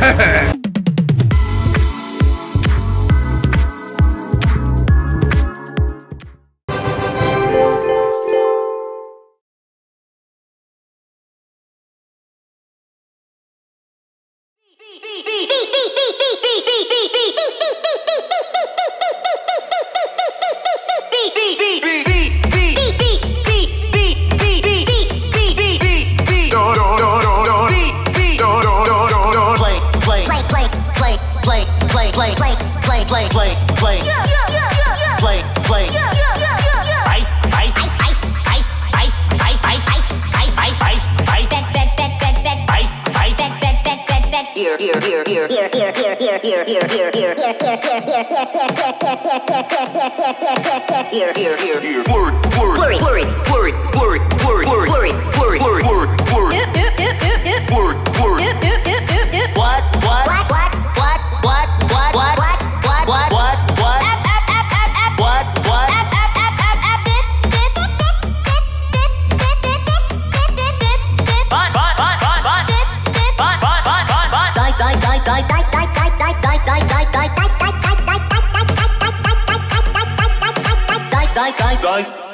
嘿嘿。play, play, play. Yeah, yeah, yeah, yeah. Play, play. Yeah, yeah, yeah, yeah. Bite, bite, bite, bite, bite, bite, bite, bite, bite, bite, bite, bite. Bet, bet, bet, bet, bet. Bite, bite. Bet, bet, bet, bet, bet. Ear, ear, ear, ear, ear, ear, ear, ear, ear, ear, ear, ear, ear, ear, ear, ear, ear, word, word, worry, worry, worry, worry, worry, worry, worry, worry, worry. like, like, like.